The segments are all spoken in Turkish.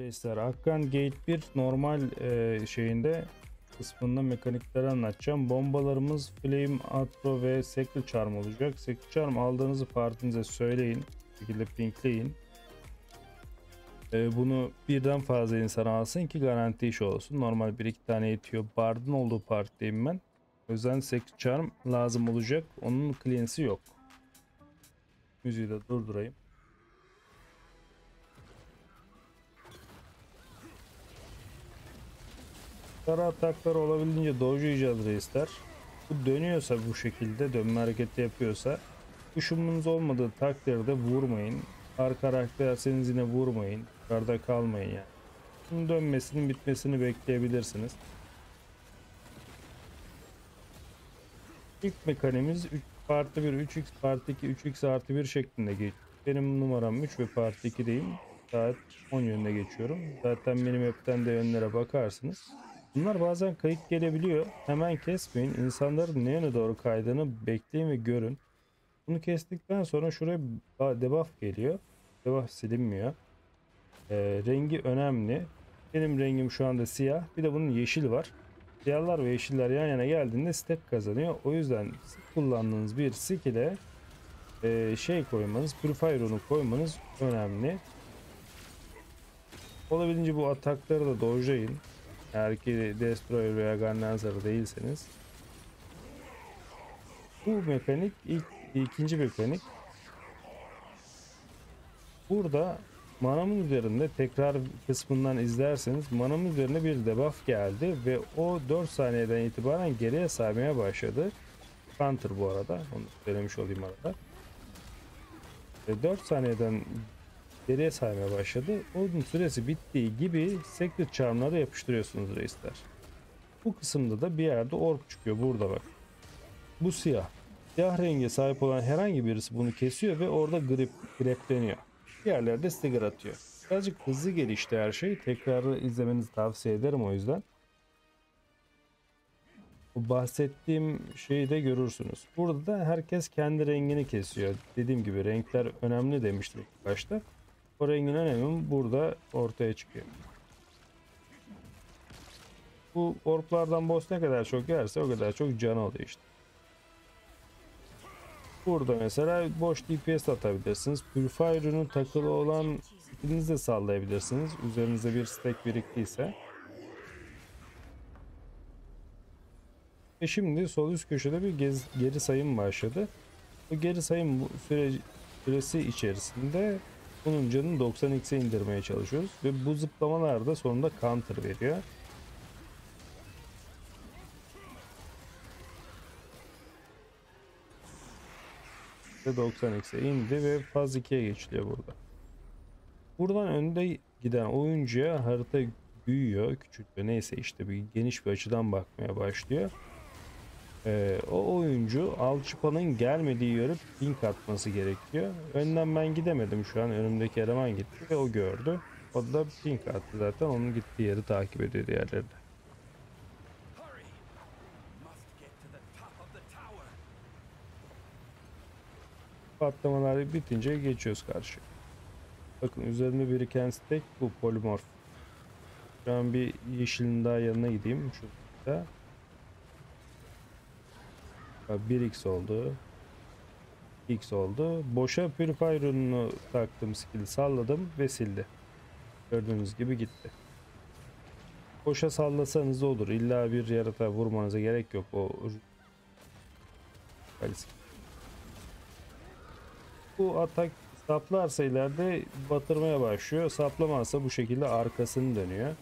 Reisler Hakkan Gate 1 normal e, şeyinde kısmında mekanikleri anlatacağım. Bombalarımız Flame, Atro ve Secret Charm olacak. Secret Charm aldığınızı partinize söyleyin. Bu şekilde pinkleyin. E, bunu birden fazla insan alsın ki garanti iş olsun. Normal 1-2 tane yetiyor. Bard'ın olduğu partideyim ben. O yüzden Secret Charm lazım olacak. Onun cleansi yok. Müziği de durdurayım. Kara ataklar olabildiğince dojlayacağız reisler. Bu dönüyorsa bu şekilde dönme hareketi yapıyorsa kuşumunuz olmadığı takdirde vurmayın. Arka karakterseniz yine vurmayın. Yukarıda kalmayın yani. Bunun dönmesinin bitmesini bekleyebilirsiniz. İlk mekanimiz 3 parti 1, 3x parti 2, 3x artı 1 şeklinde geçiyor. Benim numaram 3 ve parti 2'deyim. Saat 10 yönüne geçiyorum. Zaten benim hepten de yönlere bakarsınız. Bunlar bazen kayık gelebiliyor. Hemen kesmeyin. İnsanların ne yöne doğru kaydığını bekleyin ve görün. Bunu kestikten sonra şuraya debuff geliyor. Debuff silinmiyor. Ee, rengi önemli. Benim rengim şu anda siyah. Bir de bunun yeşil var. Siyahlar ve yeşiller yan yana geldiğinde stack kazanıyor. O yüzden kullandığınız bir skill'e e, şey koymanız, Purifier onu koymanız önemli. Olabildiğince bu atakları da dojlayın. Eğer ki Destroyer veya Gunlancer değilseniz. Bu mekanik ilk ikinci mekanik. Burada manamın üzerinde tekrar kısmından izlerseniz manamın üzerine bir debuff geldi ve o 4 saniyeden itibaren geriye saymaya başladı. Counter bu arada. Onu söylemiş olayım arada. Ve 4 saniyeden geriye saymaya başladı. Onun süresi bittiği gibi Secret Charm'ları yapıştırıyorsunuz reisler. Bu kısımda da bir yerde orb çıkıyor. Burada bak. Bu siyah. Siyah renge sahip olan herhangi birisi bunu kesiyor ve orada grip, grepleniyor. Diğerleri stagger atıyor. Birazcık hızlı gelişti her şey. Tekrarı izlemenizi tavsiye ederim o yüzden. Bu bahsettiğim şeyi de görürsünüz. Burada da herkes kendi rengini kesiyor. Dediğim gibi renkler önemli demiştik başta. O rengin önemi burada ortaya çıkıyor. Bu orplardan boss ne kadar çok yerse o kadar çok canı oluyor işte. Burada mesela boş DPS atabilirsiniz. Purifier'ın takılı olan skillinizi de sallayabilirsiniz. Üzerinizde bir stack biriktiyse. Ve şimdi sol üst köşede bir gez, geri sayım başladı. Bu geri sayım süre, süresi içerisinde bunun canını 90x'e indirmeye çalışıyoruz. Ve bu zıplamalar da sonunda counter veriyor. Ve 90x'e indi ve faz 2'ye geçiliyor burada. Buradan önde giden oyuncuya harita büyüyor, küçültüyor. Neyse işte bir geniş bir açıdan bakmaya başlıyor. Ee, o oyuncu alçıpanın gelmediği yere ping atması gerekiyor. Önden ben gidemedim şu an önümdeki eleman gitti ve o gördü. O da ping attı zaten onun gittiği yeri takip ediyor diğerleri de. Patlamalar bitince geçiyoruz karşı. Bakın üzerinde biriken stack bu polimorf. Şu an bir yeşilin daha yanına gideyim. Şurada. 1x oldu. X oldu. Boşa Purifier ürününü taktım skill salladım ve sildi. Gördüğünüz gibi gitti. Boşa sallasanız olur. İlla bir yaratığa vurmanıza gerek yok. O Bu atak saplarsa ileride batırmaya başlıyor. Saplamazsa bu şekilde arkasını dönüyor.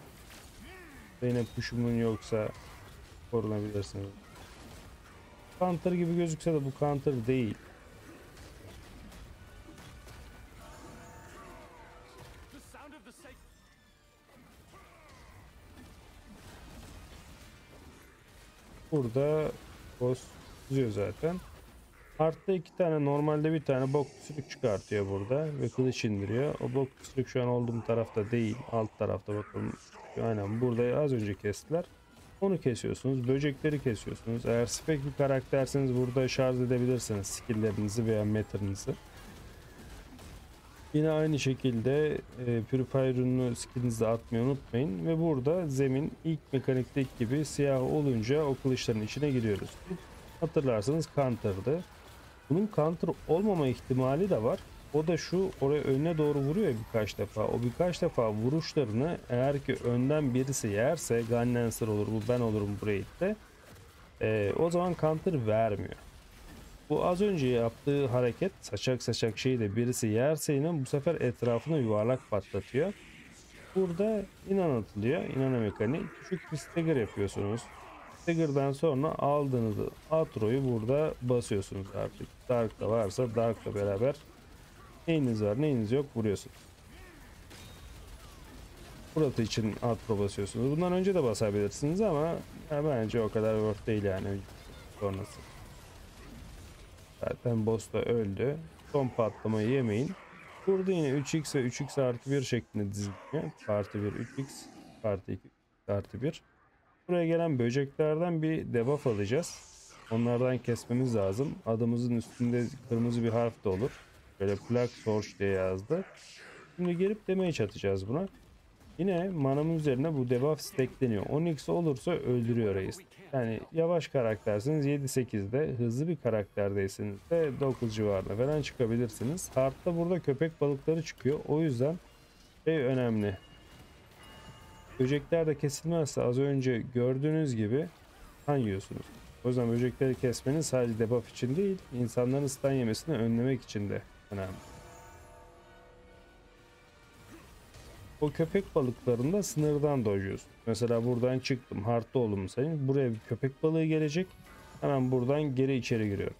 Benim puşumun yoksa korunabilirsiniz. Counter gibi gözükse de bu counter değil. Burada boss yazıyor zaten. Artta iki tane normalde bir tane bok sürük çıkartıyor burada ve kılıç indiriyor. O bok sürük şu an olduğum tarafta değil. Alt tarafta bakın. Aynen burada az önce kestiler. Onu kesiyorsunuz. Böcekleri kesiyorsunuz. Eğer spek bir karakterseniz burada şarj edebilirsiniz skilllerinizi veya meterinizi. Yine aynı şekilde e, Purify ürünü skillinizi atmayı unutmayın. Ve burada zemin ilk mekanikteki gibi siyah olunca o kılıçların içine giriyoruz. Hatırlarsanız counter'dı. Bunun counter olmama ihtimali de var. O da şu oraya önüne doğru vuruyor birkaç defa. O birkaç defa vuruşlarını eğer ki önden birisi yerse Gunlancer olur bu ben olurum bu raid'de. E, o zaman counter vermiyor. Bu az önce yaptığı hareket saçak saçak şeyi de birisi yerse yine bu sefer etrafına yuvarlak patlatıyor. Burada inan atılıyor. İnana mekaniği. Küçük bir stagger yapıyorsunuz. Stagger'dan sonra aldığınız outro'yu burada basıyorsunuz artık. Dark'ta varsa Dark'la beraber neyiniz var neyiniz yok vuruyorsunuz. Burası için outro basıyorsunuz. Bundan önce de basabilirsiniz ama ya bence o kadar worth değil yani sonrası. Zaten boss da öldü. Son patlamayı yemeyin. Burada yine 3x ve 3x artı 1 şeklinde diziliyor. Parti 1 3x, parti 2 artı 1. Buraya gelen böceklerden bir debuff alacağız. Onlardan kesmemiz lazım. Adımızın üstünde kırmızı bir harf de olur. Böyle plak source diye yazdı. Şimdi gelip damage atacağız buna. Yine manamın üzerine bu debuff stackleniyor. 10x olursa öldürüyor reis. Yani yavaş karaktersiniz 7-8'de, hızlı bir karakterdeyseniz de 9 civarında falan çıkabilirsiniz. Hard'da burada köpek balıkları çıkıyor. O yüzden şey önemli. Böcekler de kesilmezse az önce gördüğünüz gibi kan yiyorsunuz. O yüzden böcekleri kesmenin sadece debuff için değil, insanların stun yemesini önlemek için de önemli. O köpek balıklarında sınırdan dojuyorsun. Mesela buradan çıktım. Hard'da oldum sayın. Buraya bir köpek balığı gelecek. Hemen buradan geri içeri giriyorum.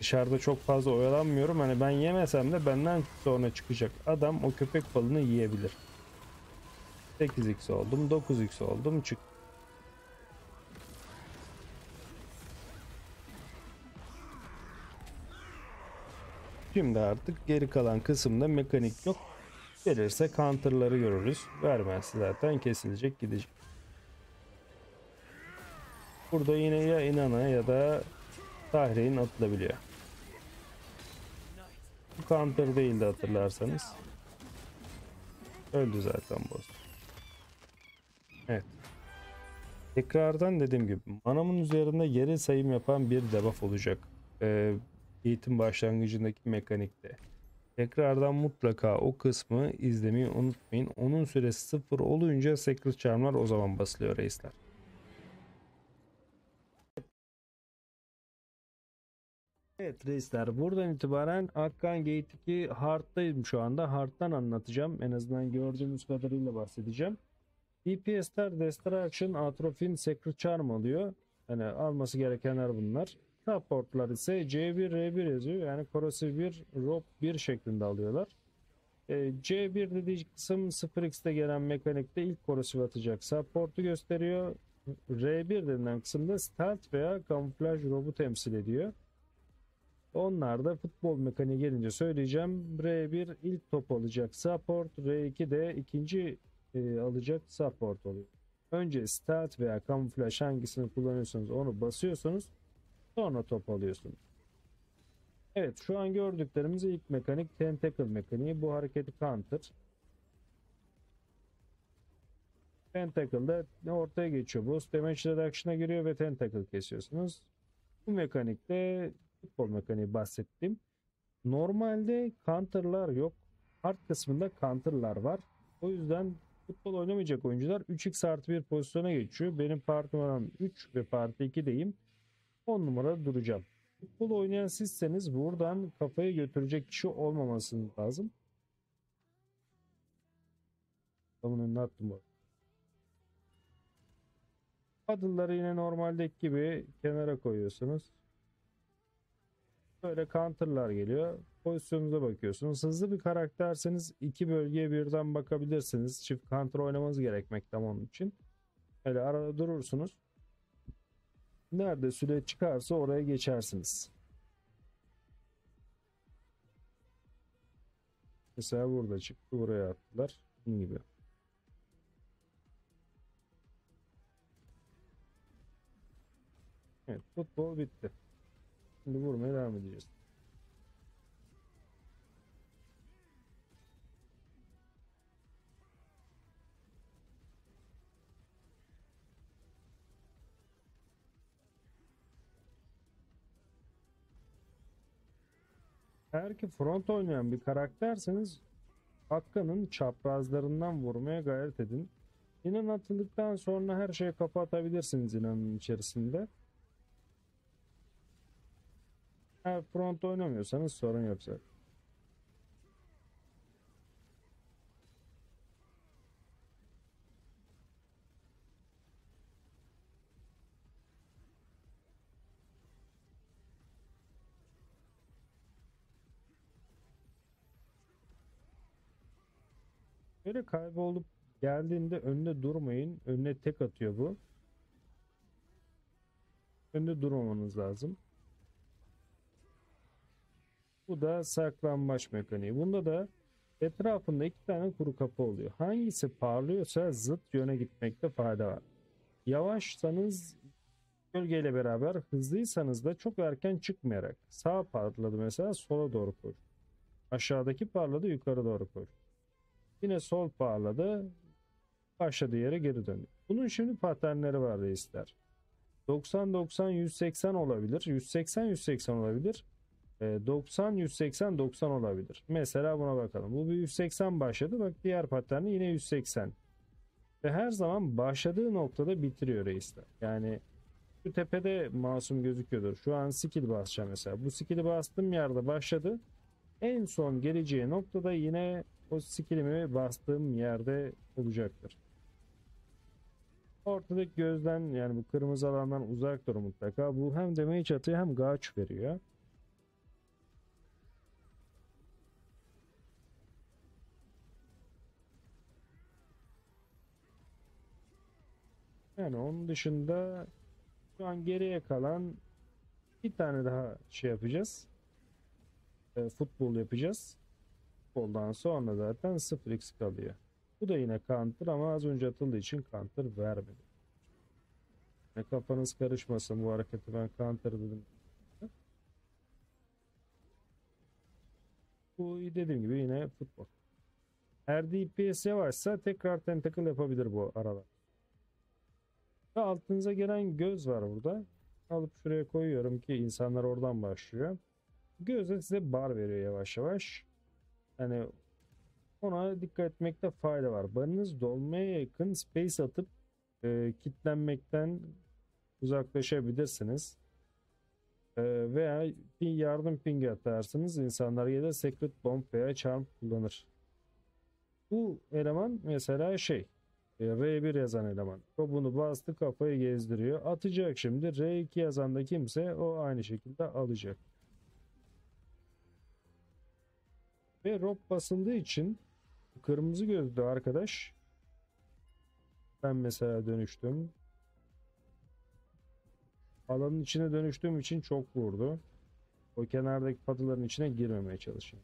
Dışarıda çok fazla oyalanmıyorum. Hani ben yemesem de benden sonra çıkacak adam o köpek balığını yiyebilir. 8x oldum, 9x oldum, çık. Şimdi artık geri kalan kısımda mekanik yok. Gelirse counter'ları görürüz. Vermezse zaten kesilecek gidecek. Burada yine ya inana ya da tahreyin atılabiliyor. Bu counter değildi hatırlarsanız. Öldü zaten boss. Evet. Tekrardan dediğim gibi manamın üzerinde geri sayım yapan bir debuff olacak. Ee, eğitim başlangıcındaki mekanikte. Tekrardan mutlaka o kısmı izlemeyi unutmayın. Onun süresi sıfır olunca Secret Charm'lar o zaman basılıyor reisler. Evet reisler buradan itibaren Akkan Gate 2 Hard'dayım şu anda. Hard'dan anlatacağım. En azından gördüğümüz kadarıyla bahsedeceğim. DPS'ler Destruction, Atrophin, Secret Charm alıyor. Hani alması gerekenler bunlar. Supportlar ise C1, R1 yazıyor. Yani Corrosive 1, Rob 1 şeklinde alıyorlar. E, C1 dediği kısım 0x'te gelen mekanikte ilk Corrosive atacak support'u gösteriyor. R1 denilen kısımda Stealth veya Camouflage Rob'u temsil ediyor. Onlar da futbol mekaniği gelince söyleyeceğim. R1 ilk top alacak support, R2 de ikinci e, alacak support oluyor. Önce stealth veya camouflage hangisini kullanıyorsanız onu basıyorsunuz. Sonra top alıyorsunuz. Evet şu an gördüklerimiz ilk mekanik tentacle mekaniği. Bu hareketi counter. Tentacle'da ortaya geçiyor. Boss damage reduction'a giriyor ve tentacle kesiyorsunuz. Bu mekanikte futbol mekaniği bahsettim. Normalde counter'lar yok. Hard kısmında counter'lar var. O yüzden futbol oynamayacak oyuncular 3x artı 1 pozisyona geçiyor. Benim parti numaram 3 ve parti 2'deyim. 10 numara duracağım. Futbol oynayan sizseniz buradan kafayı götürecek kişi olmaması lazım. Adamın önüne attım bu. Adılları yine normaldeki gibi kenara koyuyorsunuz. Böyle counter'lar geliyor. Pozisyonunuza bakıyorsunuz. Hızlı bir karakterseniz iki bölgeye birden bakabilirsiniz. Çift counter oynamanız gerekmekte onun için. Öyle arada durursunuz. Nerede süre çıkarsa oraya geçersiniz. Mesela burada çıktı buraya attılar. Bunun gibi. Evet futbol bitti. Şimdi vurmaya devam edeceğiz. Eğer ki front oynayan bir karakterseniz Hakkı'nın çaprazlarından vurmaya gayret edin. İnan atıldıktan sonra her şeyi kapatabilirsiniz inanın içerisinde. Eğer front oynamıyorsanız sorun yok zaten. Böyle kaybolup geldiğinde önüne durmayın. Önüne tek atıyor bu. Önünde durmamanız lazım. Bu da saklanmaç mekaniği. Bunda da etrafında iki tane kuru kapı oluyor. Hangisi parlıyorsa zıt yöne gitmekte fayda var. Yavaşsanız gölgeyle beraber hızlıysanız da çok erken çıkmayarak sağ parladı mesela sola doğru koş. Aşağıdaki parladı yukarı doğru koş. Yine sol parladı başladığı yere geri döndü. Bunun şimdi paternleri var reisler. 90-90-180 olabilir. 180-180 olabilir. 90-180-90 olabilir. Mesela buna bakalım. Bu bir 180 başladı. Bak diğer paterni yine 180. Ve her zaman başladığı noktada bitiriyor reisler. Yani şu tepede masum gözüküyordur. Şu an skill basacağım mesela. Bu skill'i bastığım yerde başladı. En son geleceği noktada yine o skill'imi bastığım yerde olacaktır. Ortadaki gözden yani bu kırmızı alandan uzak dur mutlaka. Bu hem damage atıyor hem gauge veriyor. Yani onun dışında şu an geriye kalan bir tane daha şey yapacağız. E, futbol yapacağız. Futboldan sonra zaten 0x kalıyor. Bu da yine counter ama az önce atıldığı için counter vermedi. Yani kafanız karışmasın bu hareketi ben counter dedim. Bu dediğim gibi yine futbol. Eğer DPS yavaşsa tekrar tentacle yapabilir bu aralar. Ve altınıza gelen göz var burada. Alıp şuraya koyuyorum ki insanlar oradan başlıyor. Göz de size bar veriyor yavaş yavaş. Yani ona dikkat etmekte fayda var. Barınız dolmaya yakın space atıp e, kitlenmekten uzaklaşabilirsiniz. E, veya bir yardım pingi atarsınız. İnsanlar ya da secret bomb veya charm kullanır. Bu eleman mesela şey e, R1 yazan eleman. O bunu bastı kafayı gezdiriyor. Atacak şimdi. R2 yazan da kimse o aynı şekilde alacak. Ve rob basıldığı için kırmızı gözlü arkadaş ben mesela dönüştüm. Alanın içine dönüştüğüm için çok vurdu. O kenardaki patıların içine girmemeye çalışıyor.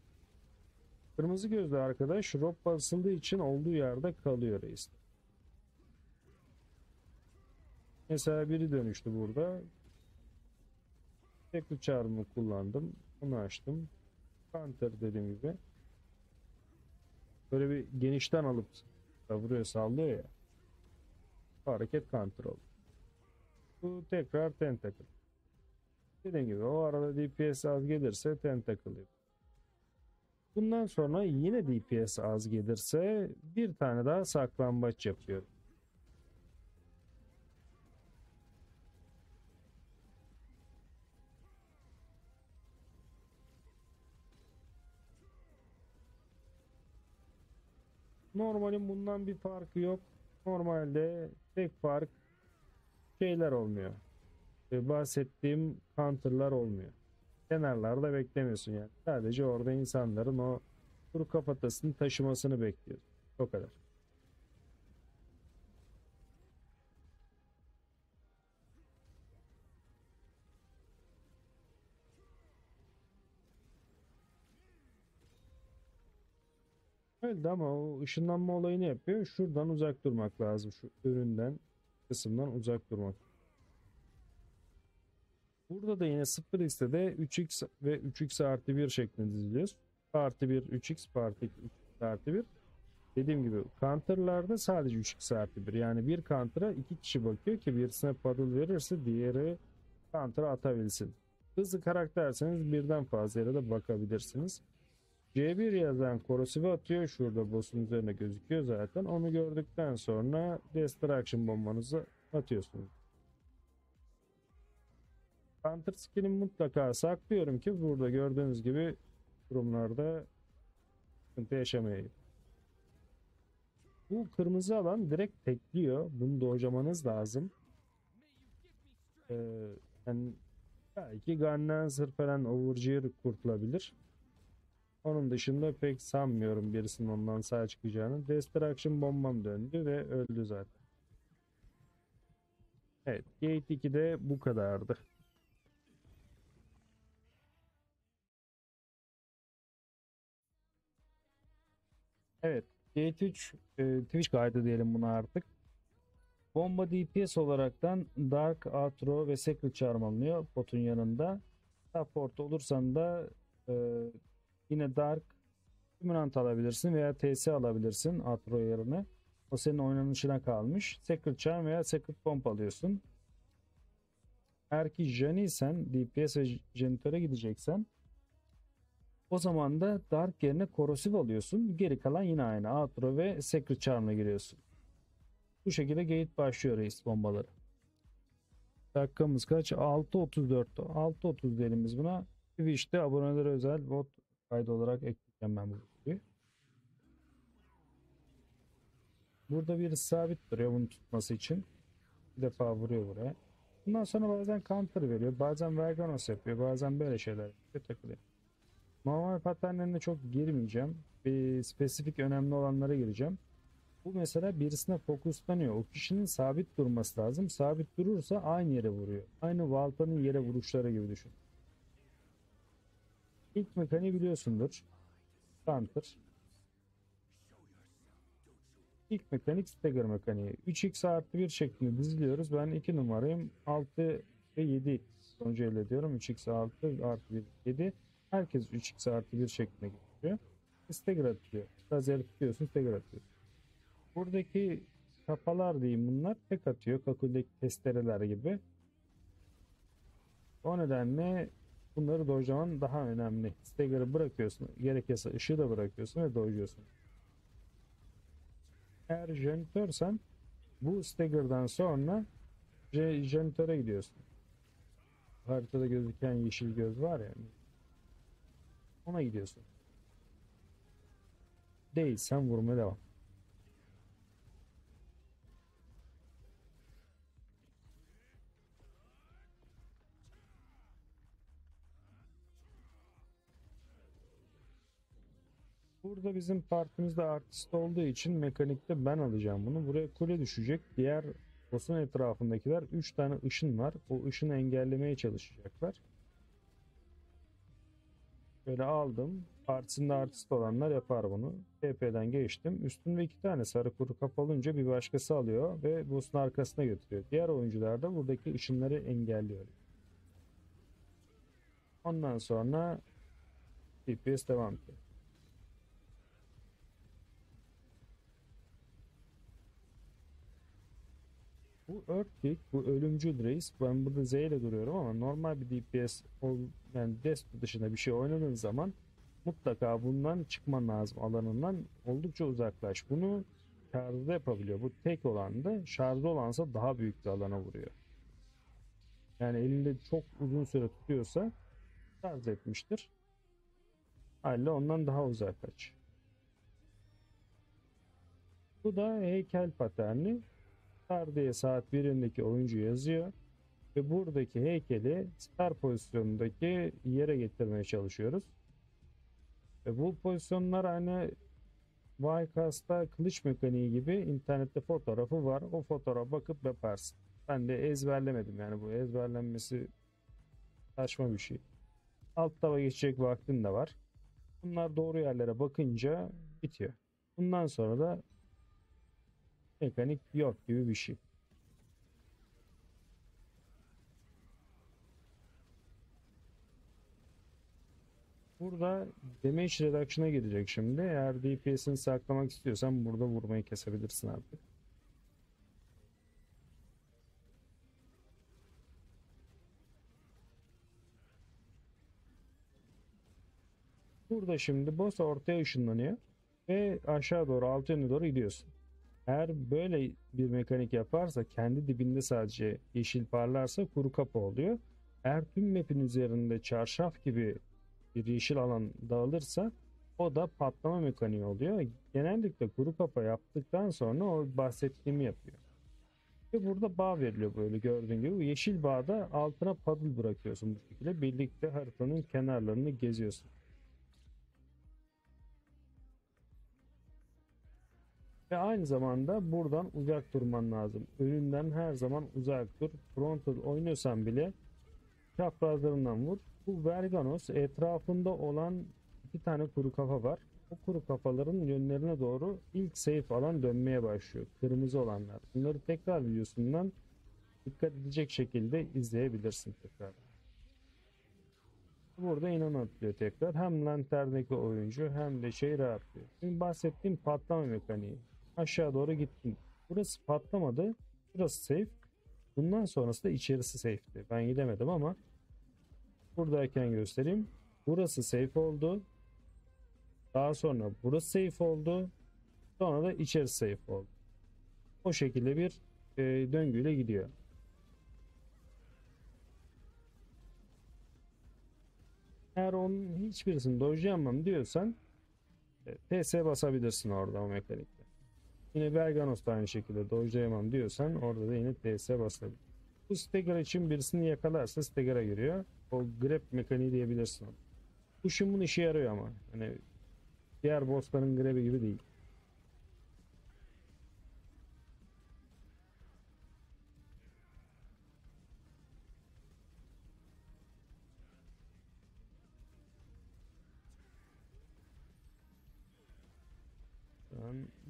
Kırmızı gözlü arkadaş rob basıldığı için olduğu yerde kalıyor reis. Mesela biri dönüştü burada. Tekli çağrımı kullandım. Bunu açtım. Counter dediğim gibi. Böyle bir genişten alıp vuruyor sallıyor ya. Hareket counter oldu. Bu tekrar tentacle. Dediğim gibi o arada DPS az gelirse tentacle yapıyor. Bundan sonra yine DPS az gelirse bir tane daha saklambaç yapıyorum. Normalin bundan bir farkı yok. Normalde tek fark şeyler olmuyor. Ee, bahsettiğim counter'lar olmuyor. Kenarlarda beklemiyorsun yani. Sadece orada insanların o kuru kafatasını taşımasını bekliyorsun. O kadar. Öyle ama o ışınlanma olayını yapıyor. Şuradan uzak durmak lazım. Şu üründen kısımdan uzak durmak. Burada da yine 0 listede 3x ve 3x artı 1 şeklinde diziliyoruz. Artı 1 3x artı 2 3x artı 1. Dediğim gibi counter'larda sadece 3x artı 1. Yani bir counter'a iki kişi bakıyor ki birisine paddle verirse diğeri counter'a atabilsin. Hızlı karakterseniz birden fazla yere de bakabilirsiniz. C1 yazan korosive atıyor. Şurada boss'un üzerine gözüküyor zaten. Onu gördükten sonra Destruction bombanızı atıyorsunuz. Counter skill'imi mutlaka saklıyorum ki burada gördüğünüz gibi durumlarda sıkıntı yaşamayayım. Bu kırmızı alan direkt tekliyor. Bunu dojlamanız lazım. Ee, yani belki Gunlancer falan Overgear kurtulabilir. Onun dışında pek sanmıyorum birisinin ondan sağ çıkacağını. Destruction bombam döndü ve öldü zaten. Evet, Gate 2'de bu kadardı. Evet, Gate 3 e, Twitch kaydı diyelim buna artık. Bomba DPS olaraktan Dark, Outro ve Secret Charm botun yanında. Support olursan da e, yine Dark Dominant alabilirsin veya TS alabilirsin Outro yerine. O senin oynanışına kalmış. Secret Charm veya Secret Bomb alıyorsun. Eğer ki Jani'sen DPS ve Janitor'a gideceksen o zaman da Dark yerine Corrosive alıyorsun. Geri kalan yine aynı. Outro ve Secret Charm'la giriyorsun. Bu şekilde gate başlıyor reis bombaları. Dakikamız kaç? 6.34. 6.30 diyelim biz buna. Twitch'te abonelere özel bot kaydı olarak ekleyeceğim ben bu videoyu. Burada bir sabit duruyor bunu tutması için. Bir defa vuruyor buraya. Bundan sonra bazen counter veriyor. Bazen Verganos yapıyor. Bazen böyle şeyler yapıyor. Takılıyor. Normal paternlerine çok girmeyeceğim. Bir spesifik önemli olanlara gireceğim. Bu mesela birisine fokuslanıyor. O kişinin sabit durması lazım. Sabit durursa aynı yere vuruyor. Aynı Valta'nın yere vuruşları gibi düşün. İlk mekaniği biliyorsundur. Counter. İlk mekanik stagger mekaniği. 3x artı 1 şeklinde diziliyoruz. Ben 2 numarayım. 6 ve 7 sonucu elde ediyorum. 3x artı artı 1 7. Herkes 3x artı 1 şeklinde geçiyor. Stagger atıyor. Lazer tutuyorsun stagger atıyorsun. Buradaki kafalar diyeyim bunlar tek atıyor. Kakuldeki testereler gibi. O nedenle bunları dojlaman daha önemli. Stagger'ı bırakıyorsun. Gerekirse ışığı da bırakıyorsun ve dojluyorsun. Eğer jenitörsen bu stagger'dan sonra jenitöre gidiyorsun. Haritada gözüken yeşil göz var ya. Ona gidiyorsun. Değilsen vurmaya devam. Burada bizim partimizde artist olduğu için mekanikte ben alacağım bunu. Buraya kule düşecek. Diğer boss'un etrafındakiler 3 tane ışın var. O ışını engellemeye çalışacaklar. Böyle aldım. Partisinde artist olanlar yapar bunu. TP'den geçtim. Üstünde iki tane sarı kuru kap alınca bir başkası alıyor ve boss'un arkasına götürüyor. Diğer oyuncular da buradaki ışınları engelliyor. Ondan sonra DPS devam ediyor. Bu Earthquake, bu ölümcül reis. Ben burada Z ile duruyorum ama normal bir DPS yani Despot dışında bir şey oynadığın zaman mutlaka bundan çıkman lazım alanından. Oldukça uzaklaş. Bunu şarjda yapabiliyor. Bu tek olan da şarjda olansa daha büyük bir alana vuruyor. Yani elinde çok uzun süre tutuyorsa şarj etmiştir. Haliyle ondan daha uzaklaş. Bu da heykel paterni. Star diye saat birindeki oyuncu yazıyor. Ve buradaki heykeli star pozisyonundaki yere getirmeye çalışıyoruz. Ve bu pozisyonlar hani Vaycast'ta kılıç mekaniği gibi internette fotoğrafı var. O fotoğrafa bakıp yaparsın. Ben de ezberlemedim yani bu ezberlenmesi saçma bir şey. Alt tava geçecek vaktin de var. Bunlar doğru yerlere bakınca bitiyor. Bundan sonra da mekanik yok gibi bir şey. Burada damage reduction'a gidecek şimdi. Eğer DPS'ini saklamak istiyorsan burada vurmayı kesebilirsin artık. Burada şimdi boss ortaya ışınlanıyor ve aşağı doğru alt yöne doğru gidiyorsun. Eğer böyle bir mekanik yaparsa kendi dibinde sadece yeşil parlarsa kuru kapı oluyor. Eğer tüm map'in üzerinde çarşaf gibi bir yeşil alan dağılırsa o da patlama mekaniği oluyor. Genellikle kuru kafa yaptıktan sonra o bahsettiğimi yapıyor. Ve burada bağ veriliyor böyle gördüğün gibi. Yeşil bağda altına paddle bırakıyorsun bu şekilde. Birlikte haritanın kenarlarını geziyorsun. Ve aynı zamanda buradan uzak durman lazım. Önünden her zaman uzak dur. Frontal oynuyorsan bile çaprazlarından vur. Bu Verganos etrafında olan iki tane kuru kafa var. O kuru kafaların yönlerine doğru ilk safe alan dönmeye başlıyor. Kırmızı olanlar. Bunları tekrar videosundan dikkat edecek şekilde izleyebilirsin tekrar. Burada inan atlıyor tekrar. Hem lanterndeki oyuncu hem de şey rahatlıyor. Şimdi bahsettiğim patlama mekaniği. Aşağı doğru gittin. Burası patlamadı. Burası safe. Bundan sonrası da içerisi safe'ti. Ben gidemedim ama buradayken göstereyim. Burası safe oldu. Daha sonra burası safe oldu. Sonra da içerisi safe oldu. O şekilde bir e, döngüyle gidiyor. Eğer onun hiçbirisini dojlayamam diyorsan e, TS basabilirsin orada o mekanikte. Yine Berganos da aynı şekilde dojlayamam diyorsan orada da yine TS basabilir. Bu Stagger için birisini yakalarsa Stagger'a giriyor. O grab mekaniği diyebilirsin. Bu şumun işe yarıyor ama. Hani diğer bossların grab'i gibi değil.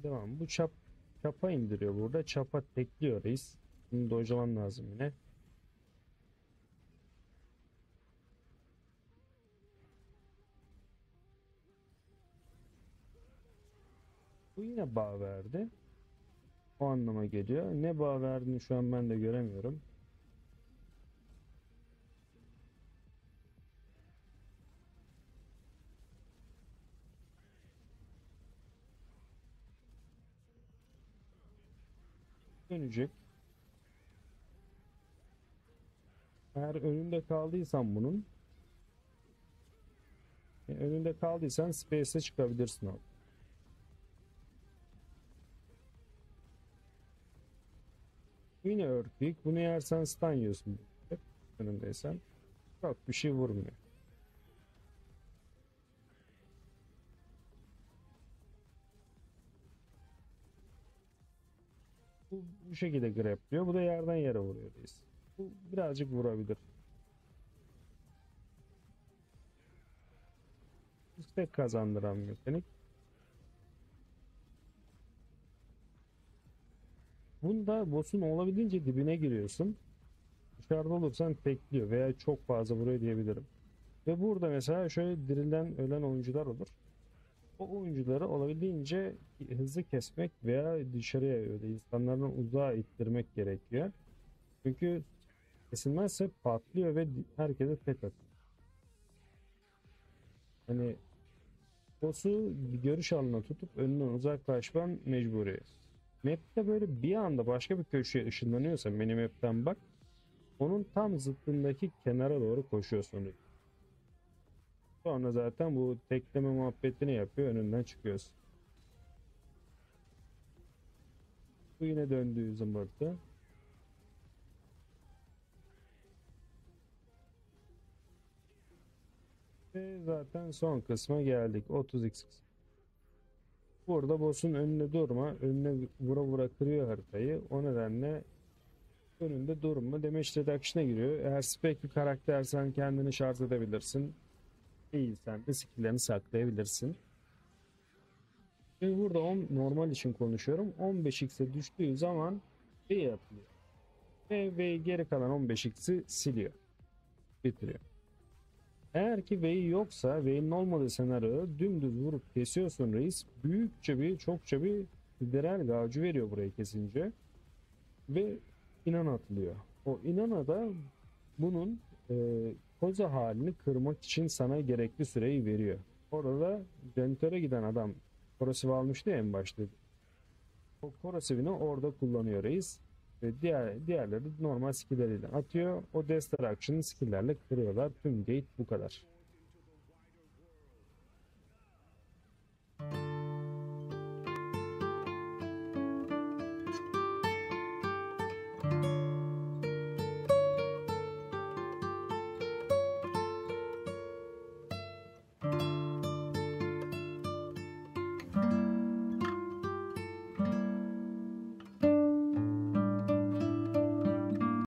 Devam. Bu çap çapa indiriyor burada. Çapa tekliyor reis. Bunu dojaman lazım yine. Bu yine bağ verdi. O anlama geliyor. Ne bağ verdiğini şu an ben de göremiyorum. Dönecek. Eğer önünde kaldıysan bunun e, önünde kaldıysan space'e çıkabilirsin orada. Yine Earthquake. Bunu yersen stun yiyorsun. Önündeysen. Çok bir şey vurmuyor. Bu, şekilde grapliyor. Bu da yerden yere vuruyor reis. Bu birazcık vurabilir. Stack kazandıran mekanik. Bunda boss'un olabildiğince dibine giriyorsun. Dışarıda olursan tekliyor veya çok fazla vuruyor diyebilirim. Ve burada mesela şöyle dirilden ölen oyuncular olur. O oyuncuları olabildiğince hızlı kesmek veya dışarıya öyle insanlardan uzağa ittirmek gerekiyor. Çünkü kesilmezse patlıyor ve herkese tek atıyor. Hani boss'u görüş alanına tutup önünden uzaklaşman mecburi. Map'te böyle bir anda başka bir köşeye ışınlanıyorsa minimap'ten bak onun tam zıttındaki kenara doğru koşuyorsun. Sonra zaten bu tekleme muhabbetini yapıyor önünden çıkıyorsun. Bu yine döndüğü zımbırtı. Ve zaten son kısma geldik. 30x Burada boss'un önünde durma. Önüne vura vura kırıyor haritayı. O nedenle önünde durma. Damage reduction'a giriyor. Eğer spek bir karaktersen kendini şarj edebilirsin. Değilsen de saklayabilirsin. Şimdi burada on, normal için konuşuyorum. 15x'e düştüğü zaman V atılıyor. Ve V geri kalan 15x'i siliyor. Bitiriyor. Eğer ki V'yi yoksa V'nin olmadığı senaryo dümdüz vurup kesiyorsun reis. Büyükçe bir çokça bir federal gaucu veriyor burayı kesince. Ve inan atılıyor. O inana da bunun e, koza halini kırmak için sana gerekli süreyi veriyor. Orada da jenitöre giden adam korosif almıştı en başta. O korosifini orada kullanıyor reis. Ve diğer, diğerleri normal skilleriyle atıyor. O destruction skilllerle kırıyorlar. Tüm gate bu kadar.